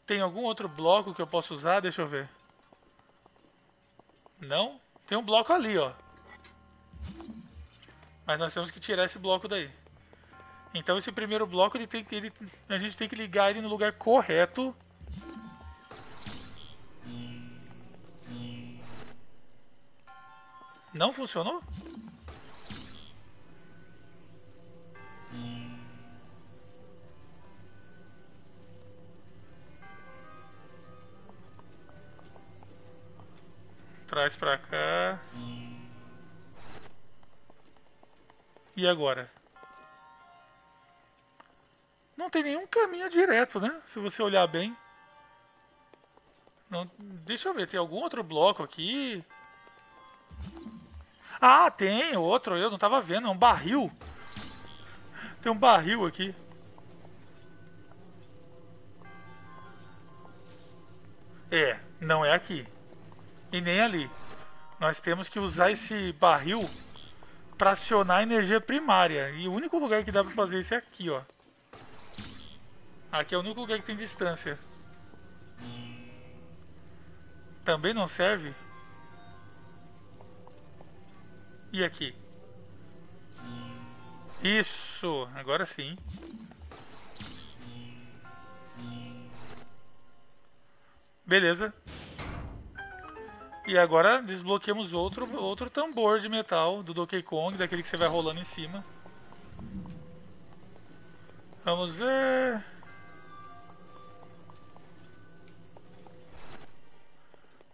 Tem algum outro bloco que eu posso usar? Deixa eu ver. Não? Tem um bloco ali, ó. Mas nós temos que tirar esse bloco daí. Então esse primeiro bloco ele tem que ele, a gente tem que ligar ele no lugar correto. Não funcionou? Traz pra cá. E agora? Não tem nenhum caminho direto, né? Se você olhar bem. Não, deixa eu ver, tem algum outro bloco aqui? Ah, tem outro, eu não tava vendo, é um barril. Tem um barril aqui. É, não é aqui e nem ali. Nós temos que usar esse barril para acionar a energia primária. E o único lugar que dá para fazer isso é aqui, ó. Aqui é o único lugar que tem distância. Também não serve? E aqui? Isso! Agora sim. Beleza. E agora desbloqueamos outro, outro tambor de metal do Donkey Kong, daquele que você vai rolando em cima. Vamos ver...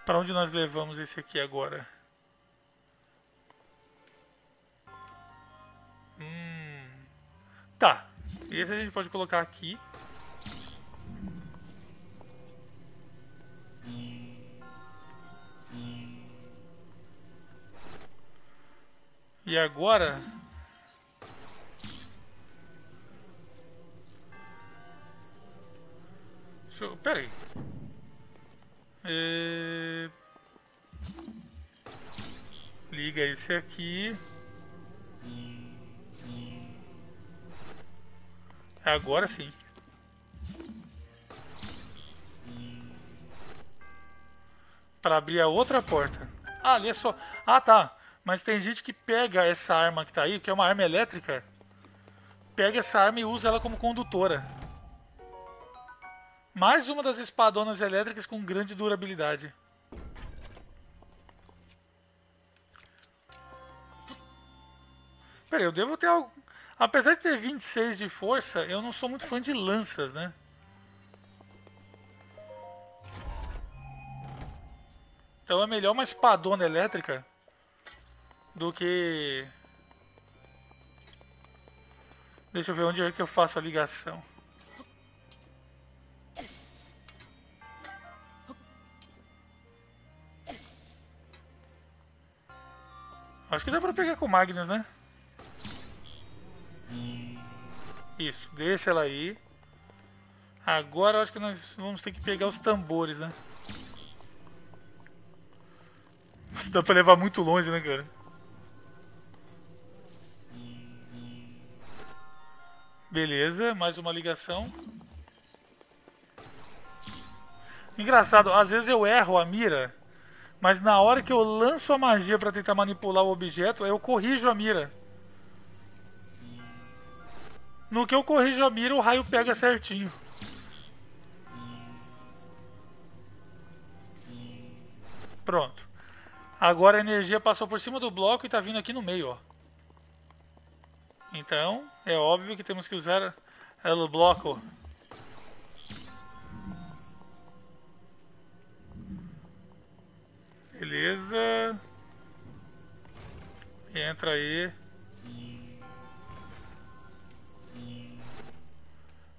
Para onde nós levamos esse aqui agora? Esse a gente pode colocar aqui. E agora... Deixa eu... Pera aí. É... Liga esse aqui. Agora sim. Para abrir a outra porta. Ah, ali é só... Ah, tá. Mas tem gente que pega essa arma que tá aí, que é uma arma elétrica, pega essa arma e usa ela como condutora. Mais uma das espadonas elétricas com grande durabilidade. Pera eu devo ter algo... Apesar de ter 26 de força, eu não sou muito fã de lanças, né? Então é melhor uma espadona elétrica do que... Deixa eu ver onde é que eu faço a ligação. Acho que dá pra pegar com o Magnus, né? Isso, deixa ela aí. Agora acho que nós vamos ter que pegar os tambores, né? Dá pra levar muito longe, né, cara? Beleza, mais uma ligação. Engraçado, às vezes eu erro a mira, mas na hora que eu lanço a magia para tentar manipular o objeto, eu corrijo a mira. No que eu corrijo a mira, o raio pega certinho. Pronto. Agora a energia passou por cima do bloco e está vindo aqui no meio, ó. Então, é óbvio que temos que usar o bloco. Beleza. Entra aí.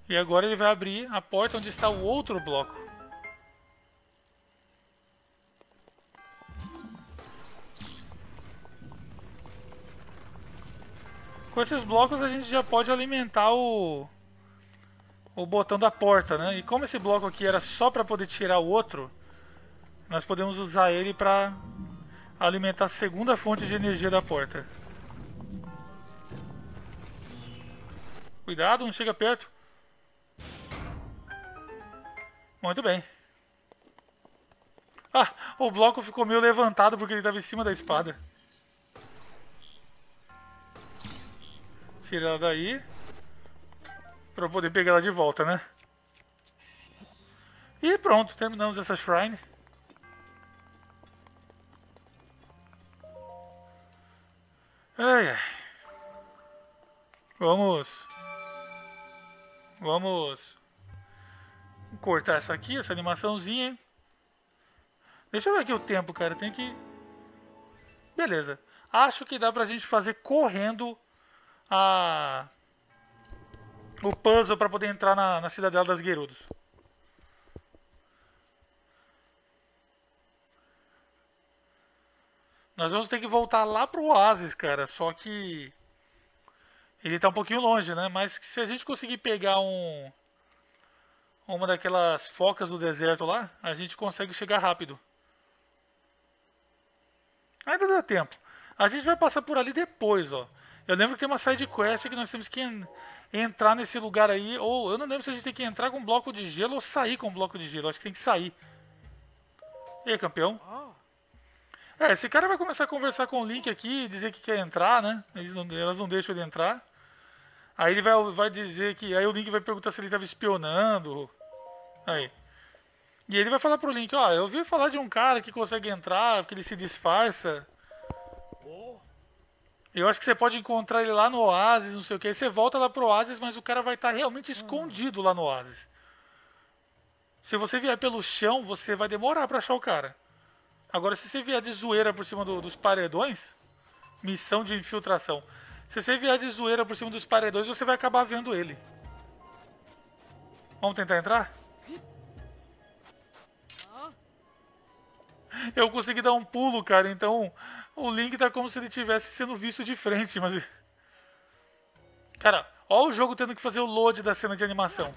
E agora ele vai abrir a porta onde está o outro bloco. Com esses blocos a gente já pode alimentar o, o botão da porta, né? E como esse bloco aqui era só para poder tirar o outro, nós podemos usar ele para alimentar a segunda fonte de energia da porta. Cuidado, não chega perto. Muito bem. Ah, o bloco ficou meio levantado porque ele estava em cima da espada. Tira ela daí. Pra eu poder pegar ela de volta, né? E pronto, terminamos essa shrine. Ai, ai. Vamos. Vamos cortar essa aqui, essa animaçãozinha. Deixa eu ver aqui o tempo, cara. Tem que. Beleza. Acho que dá pra gente fazer correndo a. O puzzle pra poder entrar na, na Cidadela das Gerudos. Nós vamos ter que voltar lá pro Oasis, cara. Só que ele tá um pouquinho longe, né? Mas se a gente conseguir pegar um uma daquelas focas do deserto lá, a gente consegue chegar rápido. Ainda dá tempo. A gente vai passar por ali depois, ó. Eu lembro que tem uma side quest que nós temos que entrar nesse lugar aí, ou eu não lembro se a gente tem que entrar com um bloco de gelo ou sair com um bloco de gelo. Acho que tem que sair. E aí, campeão? É, esse cara vai começar a conversar com o Link aqui, dizer que quer entrar, né? Não, elas não deixam ele entrar. Aí ele vai, vai dizer que. Aí o Link vai perguntar se ele estava espionando. Aí. E ele vai falar pro Link, ó, eu ouvi falar de um cara que consegue entrar, que ele se disfarça. Eu acho que você pode encontrar ele lá no Oasis, não sei o que. Aí você volta lá pro Oasis, mas o cara vai estar realmente escondido lá no Oasis. Se você vier pelo chão, você vai demorar para achar o cara. Agora, se você vier de zoeira por cima do, dos paredões, missão de infiltração. Se você vier de zoeira por cima dos paredões, você vai acabar vendo ele. Vamos tentar entrar? Eu consegui dar um pulo, cara, então o Link tá como se ele estivesse sendo visto de frente, mas... Cara, ó o jogo tendo que fazer o load da cena de animação.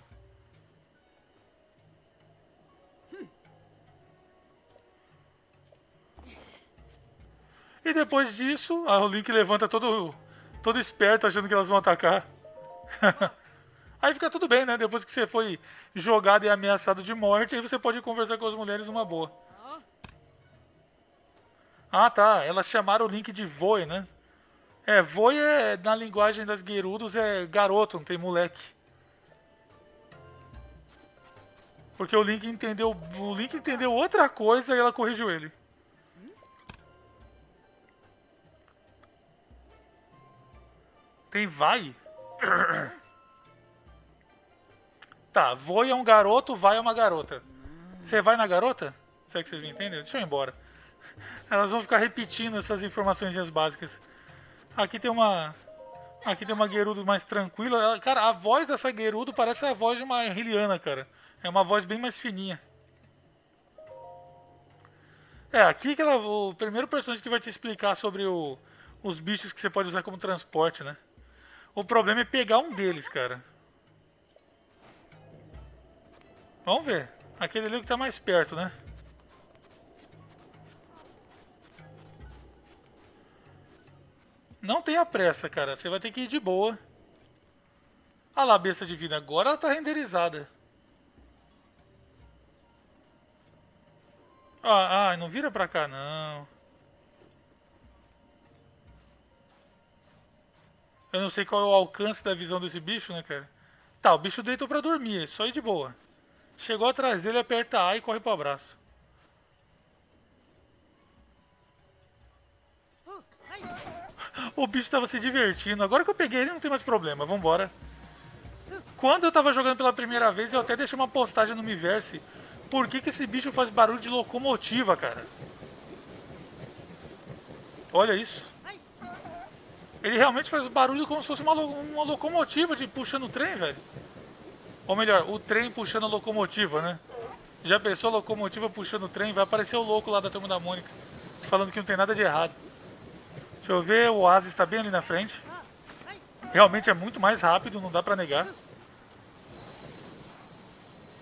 E depois disso, o Link levanta todo, todo esperto achando que elas vão atacar. aí fica tudo bem, né? Depois que você foi jogado e ameaçado de morte, aí você pode conversar com as mulheres numa boa. Ah, tá. Elas chamaram o Link de Voe, né? É, Voe é, na linguagem das Gerudos é garoto, não tem moleque. Porque o Link entendeu, o Link entendeu outra coisa e ela corrigiu ele. Tem vai? Tá, Voe é um garoto, vai é uma garota. Você vai na garota? Será que vocês me entendem? Deixa eu ir embora. Elas vão ficar repetindo essas informações básicas. Aqui tem uma... Aqui tem uma Gerudo mais tranquila. Cara, a voz dessa Gerudo parece a voz de uma Hyliana, cara. É uma voz bem mais fininha. É, aqui que ela, o primeiro personagem que vai te explicar sobre o, os bichos que você pode usar como transporte, né? O problema é pegar um deles, cara. Vamos ver. Aquele ali que tá mais perto, né? Não tenha pressa, cara. Você vai ter que ir de boa. Olha lá a besta divina. Agora ela tá renderizada. Ah, ah, não vira pra cá, não. Eu não sei qual é o alcance da visão desse bicho, né, cara? Tá, o bicho deitou pra dormir, só ir de boa. Chegou atrás dele, aperta A e corre pro abraço. O bicho tava se divertindo. Agora que eu peguei ele, não tem mais problema. Vambora. Quando eu tava jogando pela primeira vez, eu até deixei uma postagem no Miiverse. Por que, que esse bicho faz barulho de locomotiva, cara? Olha isso. Ele realmente faz barulho como se fosse uma, uma locomotiva de puxando o trem, velho. Ou melhor, o trem puxando a locomotiva, né? Já pensou a locomotiva puxando o trem? Vai aparecer o louco lá da turma da Mônica. Falando que não tem nada de errado. Deixa eu ver, o Oasis está bem ali na frente. Realmente é muito mais rápido, não dá pra negar.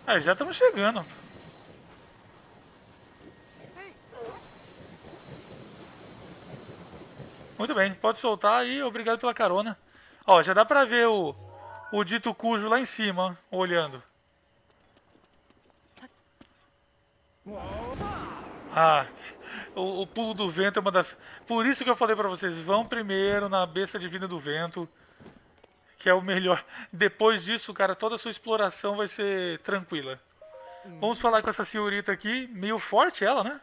Ah, já estamos chegando. Muito bem, pode soltar aí, obrigado pela carona. Ó, já dá pra ver o, o dito cujo lá em cima, olhando. Ah, o, o, pulo do vento é uma das... Por isso que eu falei pra vocês, vão primeiro na besta divina do vento. que é o melhor. Depois disso, cara, toda a sua exploração vai ser tranquila. Vamos falar com essa senhorita aqui, meio forte ela, né?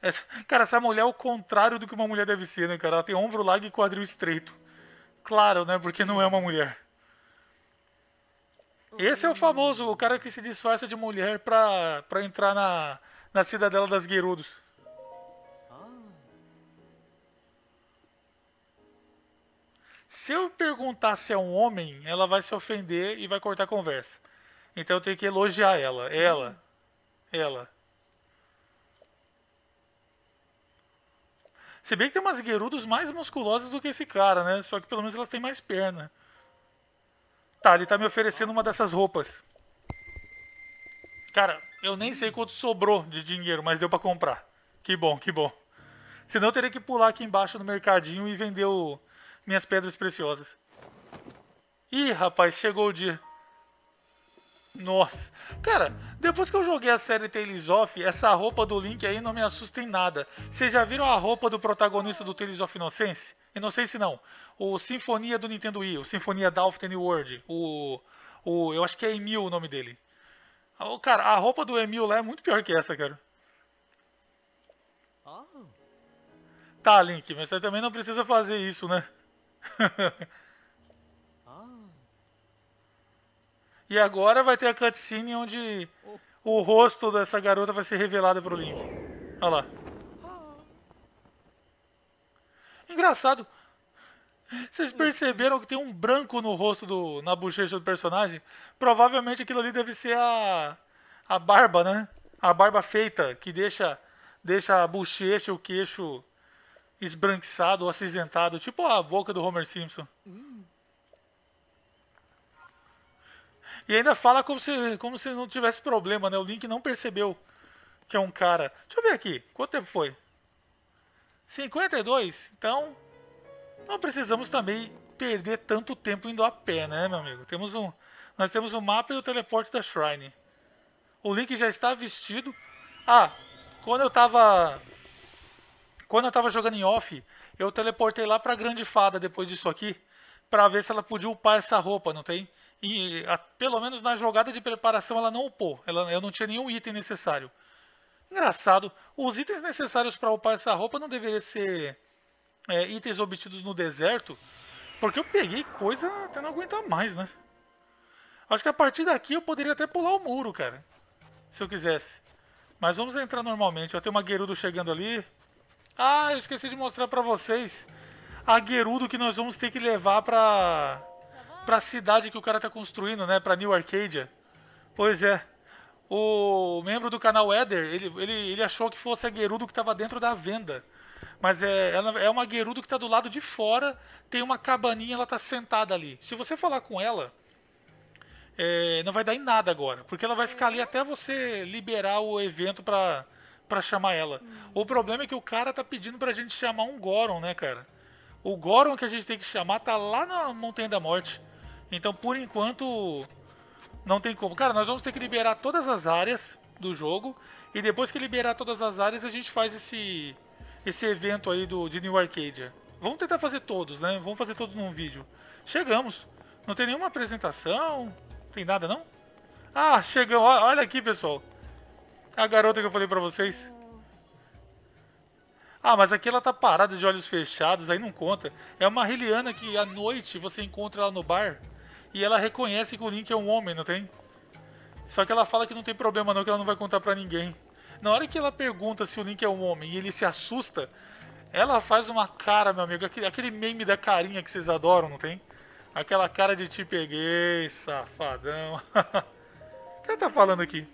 Essa, cara, essa mulher é o contrário do que uma mulher deve ser, né, cara? Ela tem ombro largo e quadril estreito. Claro, né? Porque não é uma mulher. Esse é o famoso, o cara que se disfarça de mulher pra, pra entrar na, na cidadela das Gerudos. Se eu perguntar se é um homem, ela vai se ofender e vai cortar a conversa. Então eu tenho que elogiar ela. Ela. Ela. Se bem que tem umas Gerudos mais musculosas do que esse cara, né? Só que pelo menos elas têm mais perna. Tá, ele tá me oferecendo uma dessas roupas. Cara, eu nem sei quanto sobrou de dinheiro, mas deu pra comprar. Que bom, que bom. Senão eu teria que pular aqui embaixo no mercadinho e vender o... minhas pedras preciosas. Ih, rapaz, chegou o dia. Nossa. Cara, depois que eu joguei a série Tales of, essa roupa do Link aí não me assusta em nada. Vocês já viram a roupa do protagonista do Tales of Innocence? Inocence não. O Sinfonia do Nintendo Wii, o Sinfonia Dolphin World. O, o, eu acho que é Emil o nome dele. O, cara, a roupa do Emil lá é muito pior que essa, cara. Tá, Link, mas você também não precisa fazer isso, né? E agora vai ter a cutscene onde o rosto dessa garota vai ser revelado pro Link. Olha lá. Engraçado. Vocês perceberam que tem um branco no rosto do. na bochecha do personagem? Provavelmente aquilo ali deve ser a. a barba, né? A barba feita, que deixa, deixa a bochecha o queixo esbranquiçado ou acinzentado, tipo a boca do Homer Simpson. E ainda fala como se, como se não tivesse problema, né? O Link não percebeu que é um cara. Deixa eu ver aqui. Quanto tempo foi? 52? Então, não precisamos também perder tanto tempo indo a pé, né, meu amigo? Temos um, nós temos o um mapa e o teleporte da Shrine. O Link já está vestido. Ah, quando eu tava quando eu tava jogando em off, eu teleportei lá pra Grande Fada depois disso aqui, pra ver se ela podia upar essa roupa, não tem? E a, pelo menos na jogada de preparação ela não upou. Ela, eu não tinha nenhum item necessário. Engraçado, os itens necessários para upar essa roupa não deveriam ser é, itens obtidos no deserto, porque eu peguei coisa até não aguentar mais, né? Acho que a partir daqui eu poderia até pular o muro, cara. Se eu quisesse. Mas vamos entrar normalmente. Eu tenho uma Gerudo chegando ali. Ah, eu esqueci de mostrar pra vocês a Gerudo que nós vamos ter que levar pra pra cidade que o cara tá construindo, né? Pra New Arcadia. Pois é. O membro do canal Eder, ele, ele, ele achou que fosse a Gerudo que tava dentro da venda. Mas é, ela é uma Gerudo que tá do lado de fora, tem uma cabaninha, ela tá sentada ali. Se você falar com ela, é, não vai dar em nada agora, porque ela vai ficar ali até você liberar o evento pra, pra chamar ela. O problema é que o cara tá pedindo pra gente chamar um Goron, né, cara? O Goron que a gente tem que chamar tá lá na Montanha da Morte. Então, por enquanto, não tem como. Cara, nós vamos ter que liberar todas as áreas do jogo. E depois que liberar todas as áreas, a gente faz esse, esse evento aí do, de New Arcadia. Vamos tentar fazer todos, né? Vamos fazer todos num vídeo. Chegamos. Não tem nenhuma apresentação. Não tem nada, não? Ah, chegamos. Olha aqui, pessoal. A garota que eu falei pra vocês. Ah, mas aqui ela tá parada de olhos fechados, aí não conta. É uma Heliana que à noite você encontra ela no bar. E ela reconhece que o Link é um homem, não tem? Só que ela fala que não tem problema não, que ela não vai contar pra ninguém. Na hora que ela pergunta se o Link é um homem e ele se assusta, ela faz uma cara, meu amigo, aquele meme da carinha que vocês adoram, não tem? Aquela cara de te peguei, safadão. o que ela tá falando aqui?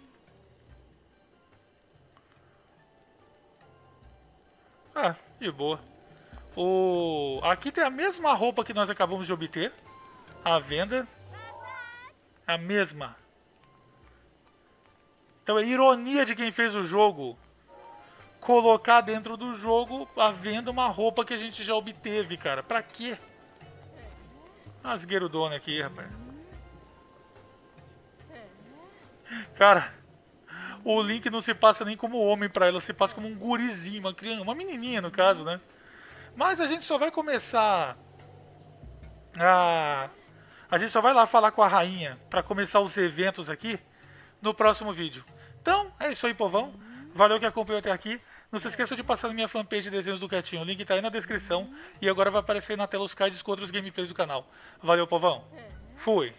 Ah, de boa. O... Aqui tem a mesma roupa que nós acabamos de obter à venda a mesma. Então é ironia de quem fez o jogo colocar dentro do jogo a venda uma roupa que a gente já obteve, cara. Pra quê? As Gerudona aqui, rapaz. Cara, o Link não se passa nem como homem pra ela, se passa como um gurizinho, uma criança, uma menininha no caso, né? Mas a gente só vai começar a A gente só vai lá falar com a rainha para começar os eventos aqui no próximo vídeo. Então, é isso aí, povão. Valeu que acompanhou até aqui. Não se esqueça de passar na minha fanpage de desenhos do Quietinho. O link tá aí na descrição. E agora vai aparecer na tela os cards com outros gameplays do canal. Valeu, povão. Fui.